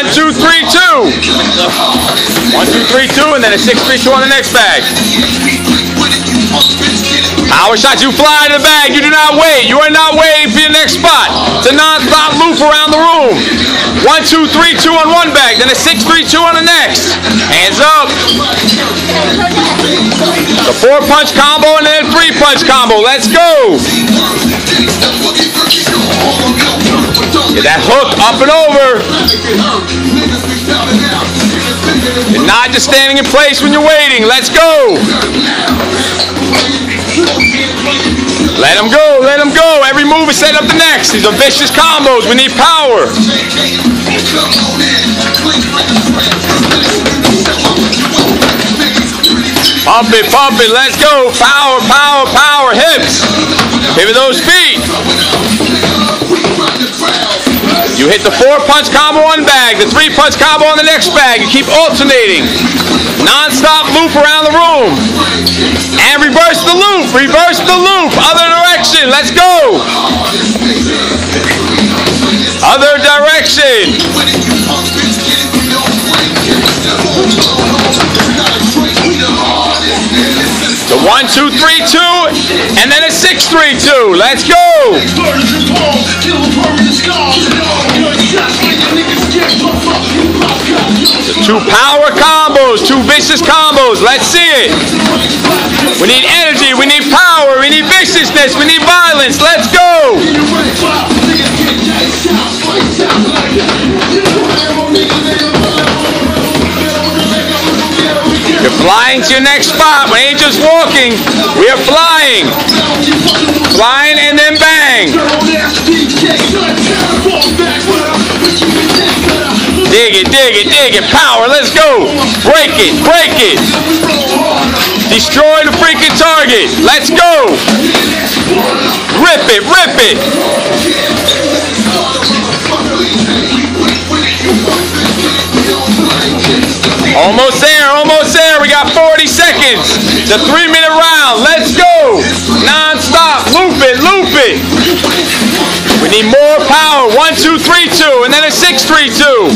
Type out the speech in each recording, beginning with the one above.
one, two, three, two. One, two, three, two, and then a six, three, two on the next bag. Power shots, you fly to the bag. You do not wait. You are not waiting for your next spot. It's a non-stop loop around the room. One, two, three, two on one bag, then a six, three, two on the next. Hands up. The four punch combo and then three punch combo. Let's go. Hook up and over. You're not just standing in place when you're waiting. Let's go. Let him go, let him go. Every move is setting up the next. These are vicious combos. We need power. Pump it, pump it, let's go. Power, power, power. Hips. Pivot those feet. You hit the four punch combo on bag, the three punch combo on the next bag. You keep alternating. Non-stop loop around the room. And reverse the loop, reverse the loop. Other direction, let's go. Other direction. The one, two, three, two, and then a six, three, two. Let's go. Two power combos, two vicious combos. Let's see it. We need energy, we need power, we need viciousness, we need violence. Let's go. You're flying to your next spot. We ain't just walking. We are flying. Flying and then it, dig it, dig it. Power. Let's go. Break it, break it. Destroy the freaking target. Let's go. Rip it, rip it. Almost there, almost there. We got 40 seconds. The three minute round. Let's go. Non-stop. Loop it, loop it. We need more power. One, two, three, two. And then a six, three, two.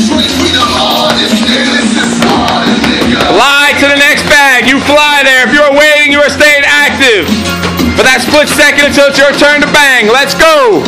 Fly there. If you are waiting, you are staying active. For that split second until it's your turn to bang. Let's go.